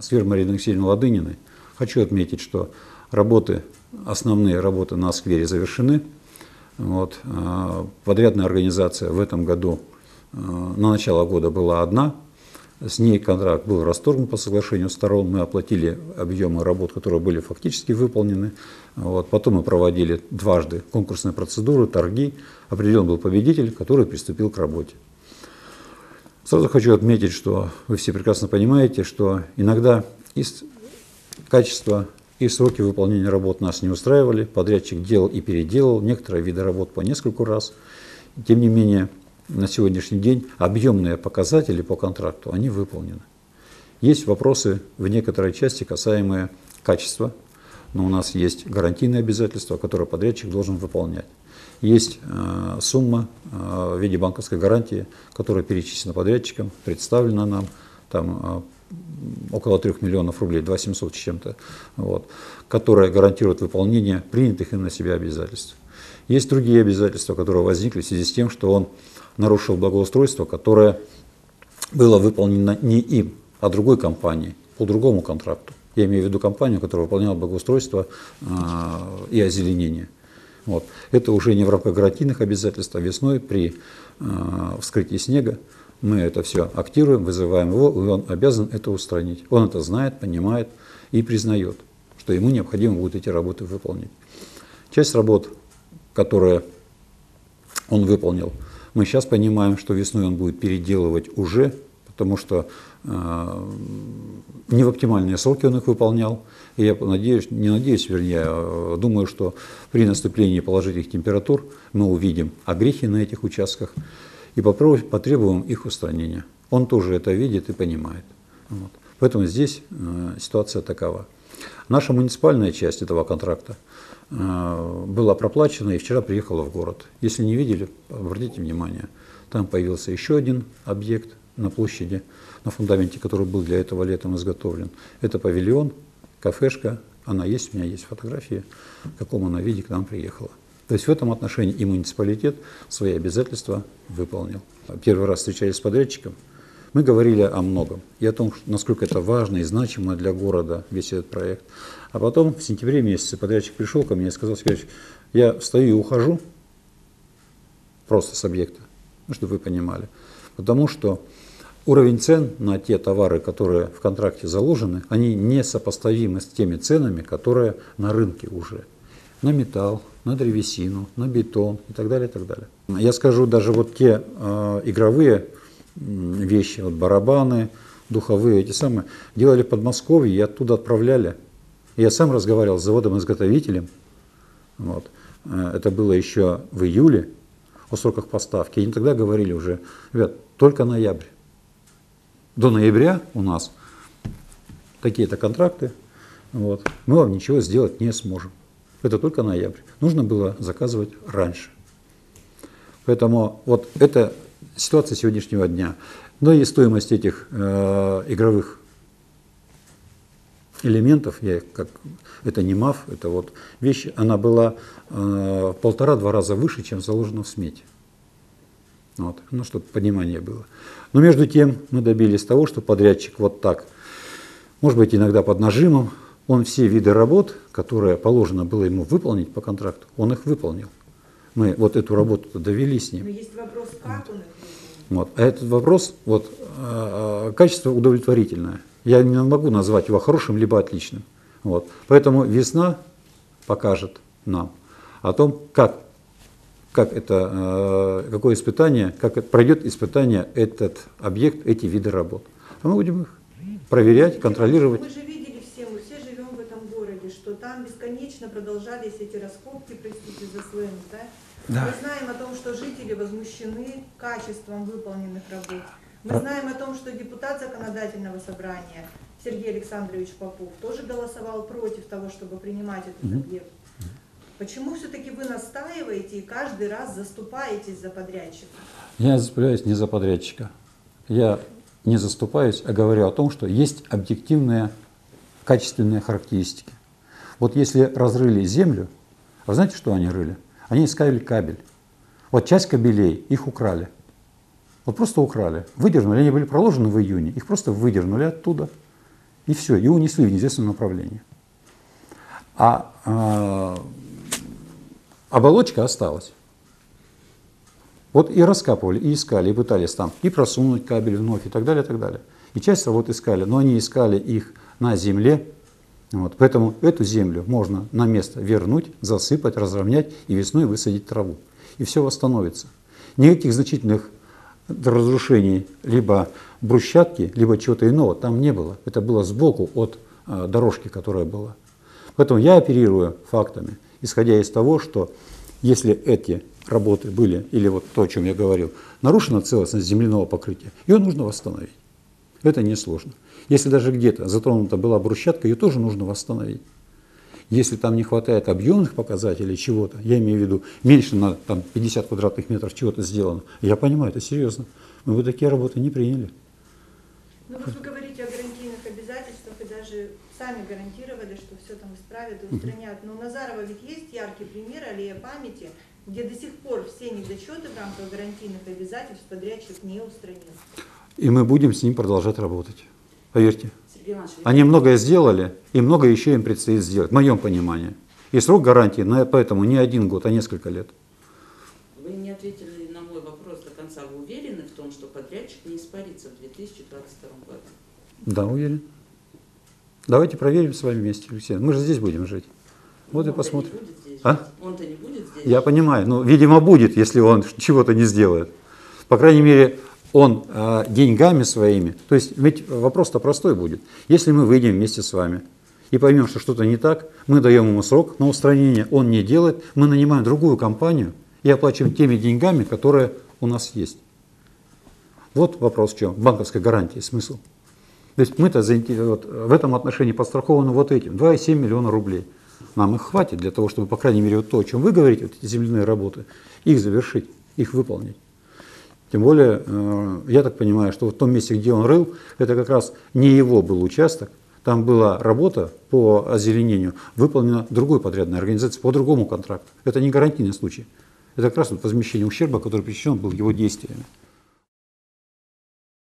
сквер Марины Алексеевны Ладыниной. Хочу отметить, что работы, основные работы на сквере завершены. Вот. Э, подрядная организация в этом году э, на начало года была одна. С ней контракт был расторгнут по соглашению сторон. Мы оплатили объемы работ, которые были фактически выполнены. Вот. Потом мы проводили дважды конкурсные процедуры, торги. Определен был победитель, который приступил к работе. Сразу хочу отметить, что вы все прекрасно понимаете, что иногда и качество и сроки выполнения работ нас не устраивали. Подрядчик делал и переделал некоторые виды работ по нескольку раз. Тем не менее, на сегодняшний день объемные показатели по контракту, они выполнены. Есть вопросы в некоторой части, касаемые качества, но у нас есть гарантийные обязательства, которые подрядчик должен выполнять. Есть э, сумма э, в виде банковской гарантии, которая перечислена подрядчикам, представлена нам, там э, около 3 миллионов рублей, 2 700 с чем-то, вот, которая гарантирует выполнение принятых им на себя обязательств. Есть другие обязательства, которые возникли в связи с тем, что он нарушил благоустройство, которое было выполнено не им, а другой компанией по другому контракту. Я имею в виду компанию, которая выполняла благоустройство э, и озеленение. Вот. Это уже не в рамках гарантийных обязательств, а весной при э, вскрытии снега мы это все актируем, вызываем его, и он обязан это устранить. Он это знает, понимает и признает, что ему необходимо будет эти работы выполнить. Часть работ, которые он выполнил, мы сейчас понимаем, что весной он будет переделывать уже, потому что э, не в оптимальные сроки он их выполнял. И я надеюсь, не надеюсь, вернее, а думаю, что при наступлении положительных температур мы увидим огрехи на этих участках и потребуем их устранения. Он тоже это видит и понимает. Вот. Поэтому здесь э, ситуация такова. Наша муниципальная часть этого контракта э, была проплачена и вчера приехала в город. Если не видели, обратите внимание, там появился еще один объект на площади, на фундаменте, который был для этого летом изготовлен. Это павильон, кафешка, она есть, у меня есть фотографии, в каком она виде к нам приехала. То есть в этом отношении и муниципалитет свои обязательства выполнил. Первый раз встречались с подрядчиком, мы говорили о многом и о том, насколько это важно и значимо для города весь этот проект. А потом в сентябре месяце подрядчик пришел ко мне и сказал, Сергеевич, я встаю и ухожу просто с объекта, ну, чтобы вы понимали. Потому что уровень цен на те товары, которые в контракте заложены, они несопоставимы с теми ценами, которые на рынке уже. На металл, на древесину, на бетон и так далее, и так далее. Я скажу, даже вот те э, игровые вещи, вот барабаны, духовые, эти самые, делали в Подмосковье и оттуда отправляли. Я сам разговаривал с заводом-изготовителем, вот. Э, это было еще в июле, о сроках поставки. И тогда говорили уже, ребят, только ноябрь. До ноября у нас такие-то контракты, вот, мы вам ничего сделать не сможем. Это только ноябрь. Нужно было заказывать раньше. Поэтому вот это ситуация сегодняшнего дня. Но и стоимость этих э, игровых элементов, я как это не МАФ, это вот вещь, она была э, полтора-два раза выше, чем заложено в смете. Вот, ну, чтобы понимание было. Но между тем мы добились того, что подрядчик вот так, может быть, иногда под нажимом, он все виды работ, которые положено было ему выполнить по контракту, он их выполнил. Мы вот эту работу довели с ним. Но есть вопрос, как он их вот. А этот вопрос, вот, э, качество удовлетворительное. Я не могу назвать его хорошим либо отличным. Вот. Поэтому весна покажет нам о том, как, как это, э, какое испытание, как пройдет испытание этот объект, эти виды работ. А мы будем их проверять, контролировать. Мы же видели все, мы все живем в этом городе, что там бесконечно продолжались эти раскопки, простите за сленг, да? Да. Мы знаем о том, что жители возмущены качеством выполненных работ. Мы знаем о том, что депутат законодательного собрания Сергей Александрович Попов тоже голосовал против того, чтобы принимать этот объект. Почему все-таки вы настаиваете и каждый раз заступаетесь за подрядчика? Я заступаюсь не за подрядчика. Я не заступаюсь, а говорю о том, что есть объективные качественные характеристики. Вот если разрыли землю, а знаете, что они рыли? Они искали кабель. Вот часть кабелей, их украли. Вот просто украли. Выдернули, они были проложены в июне, их просто выдернули оттуда И все, и унесли в неизвестном направлении. А, а оболочка осталась. Вот и раскапывали, и искали, и пытались там и просунуть кабель вновь, и так далее, и так далее. И часть работ искали, но они искали их на земле. Вот, поэтому эту землю можно на место вернуть, засыпать, разровнять и весной высадить траву. И все восстановится. Никаких значительных разрушений либо брусчатки, либо чего-то иного там не было. Это было сбоку от э, дорожки, которая была. Поэтому я оперирую фактами, исходя из того, что если эти работы были, или вот то, о чем я говорил, нарушена целостность земляного покрытия, ее нужно восстановить. Это несложно. Если даже где-то затронута была брусчатка, ее тоже нужно восстановить. Если там не хватает объемных показателей чего-то, я имею в виду меньше на там, 50 квадратных метров чего-то сделано, я понимаю, это серьезно. Мы бы такие работы не приняли. Ну вот вы говорите о гарантийных обязательствах и даже сами гарантировали, что все там исправят и устранят. Но у Назарова ведь есть яркий пример аллея памяти, где до сих пор все недочеты в рамках гарантийных обязательств подрядчик не устранил. И мы будем с ним продолжать работать. Поверьте. Они многое сделали, и многое еще им предстоит сделать, в моем понимании. И срок гарантии, на- поэтому не один год, а несколько лет. вы не ответили на мой вопрос до конца. Вы уверены в том, что подрядчик не испарится в 2022 году? Да, уверен. Давайте проверим с вами вместе, Алексей. Мы же здесь будем жить. Вот и Он-то посмотрим. Не будет здесь А? Он-то не будет здесь Я понимаю, ну, видимо, будет, если он чего-то не сделает. По крайней мере, он а, деньгами своими. То есть, ведь вопрос-то простой будет. Если мы выйдем вместе с вами и поймем, что что-то не так, мы даем ему срок на устранение, он не делает, мы нанимаем другую компанию и оплачиваем теми деньгами, которые у нас есть. Вот вопрос в чем. Банковской гарантии смысл. То есть мы-то вот в этом отношении подстрахованы вот этим, 2,7 миллиона рублей. Нам их хватит для того, чтобы, по крайней мере, вот то, о чем вы говорите, вот эти земляные работы, их завершить, их выполнить. Тем более, э, я так понимаю, что в том месте, где он рыл, это как раз не его был участок, там была работа по озеленению, выполнена другой подрядной организацией по другому контракту. Это не гарантийный случай. Это как раз возмещение ущерба, который причинен был его действиями.